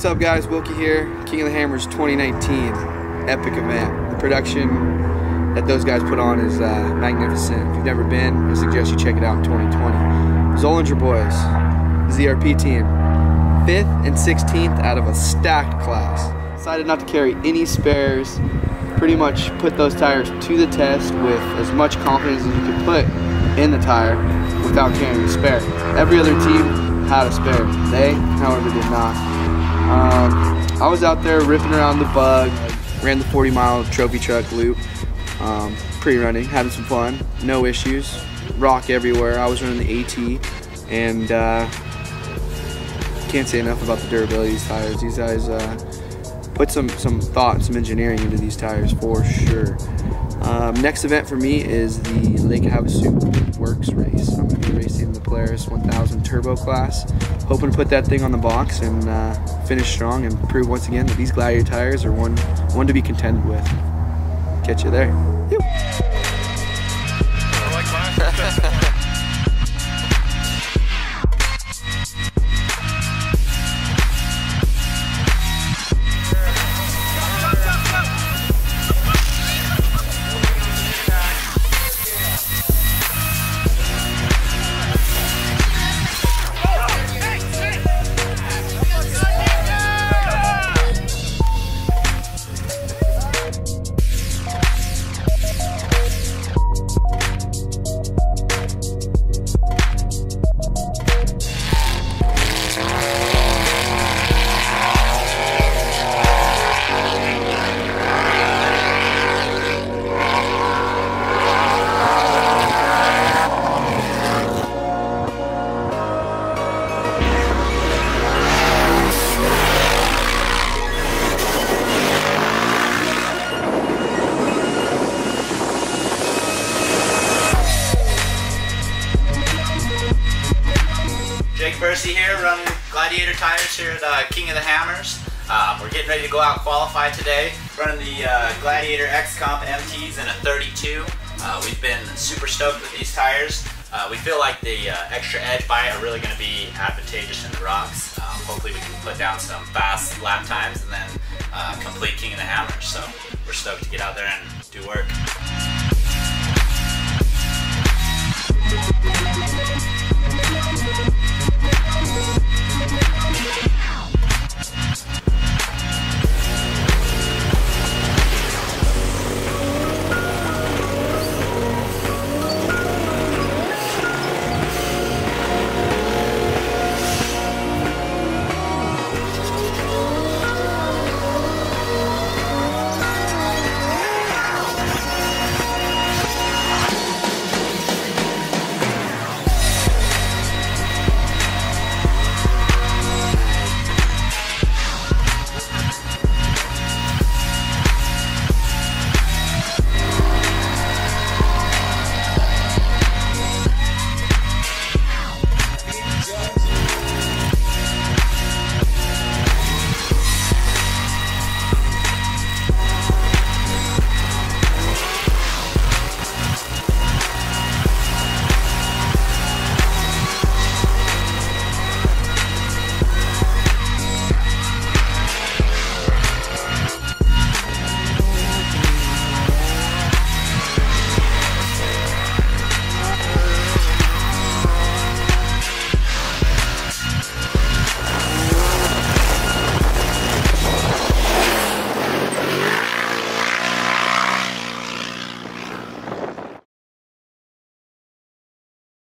What's up guys, Wilkey here, King of the Hammers 2019 epic event. The production that those guys put on is uh, magnificent. If you've never been, I suggest you check it out in 2020. Zollinger boys, ZRP team, 5th and 16th out of a stacked class. Decided not to carry any spares, pretty much put those tires to the test with as much confidence as you could put in the tire without carrying a spare. Every other team had a spare. They, however, did not. Um, I was out there ripping around the bug, ran the 40 mile trophy truck loop, um, pre-running, having some fun, no issues, rock everywhere. I was running the AT, and uh, can't say enough about the durability of these tires. These guys uh, put some some thought some engineering into these tires for sure. Um, next event for me is the Lake Havasu Works race. I'm going to be racing the Polaris 1000 Turbo class. Hoping to put that thing on the box and uh, finish strong and prove once again that these Gladiator tires are one one to be contended with. Catch you there. Jake Bursey here, running Gladiator tires here at uh, King of the Hammers. Um, we're getting ready to go out and qualify today. Running the uh, Gladiator X Comp MTs in a 32. Uh, we've been super stoked with these tires. Uh, we feel like the uh, extra edge bite are really going to be advantageous in the rocks. Um, hopefully we can put down some fast lap times and then uh, complete King of the Hammers. So we're stoked to get out there and do work.